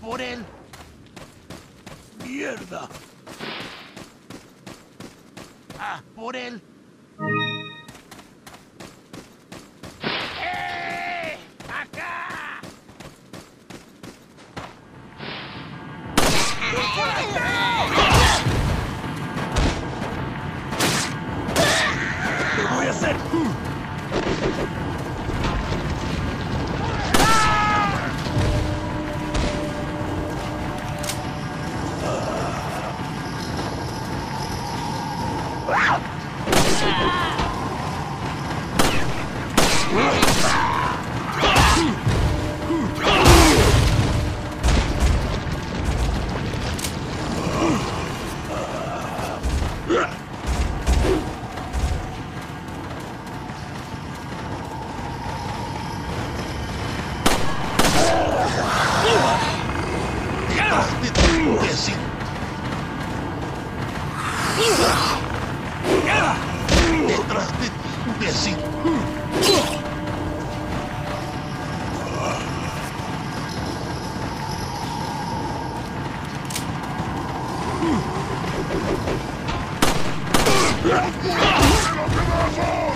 ¡Por él! ¡Mierda! ¡Ah! ¡Por él! ¡Eh! ¡Acá! voy a hacer! Hóspito protegido. Detrás de protegido. Let's go!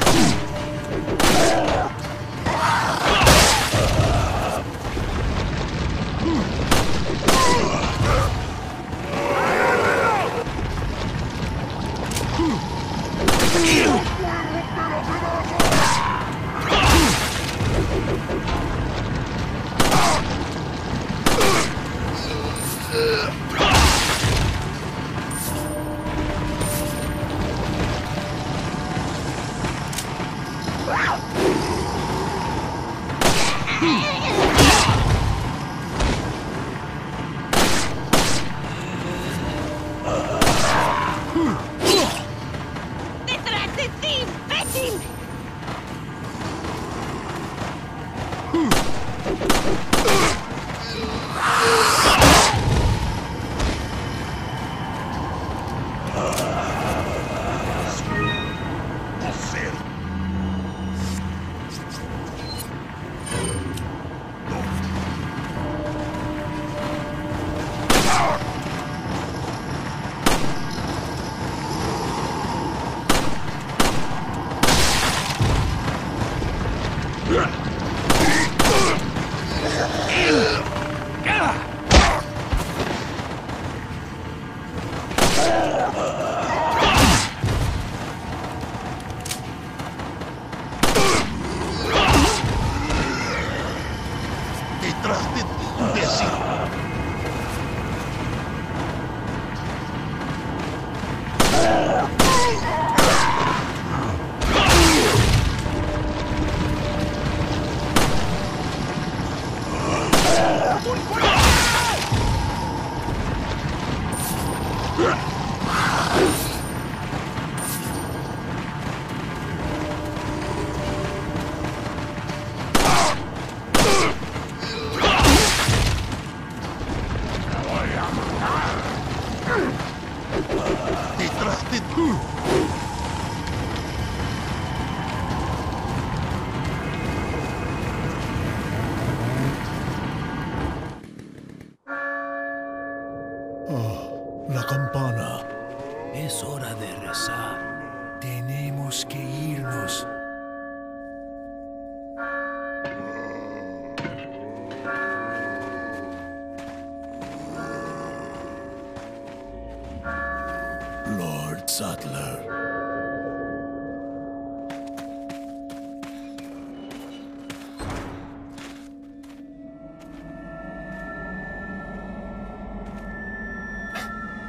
Hmm. Distracted! la campana. Es hora de rezar. Tenemos que irnos. Lord Sattler.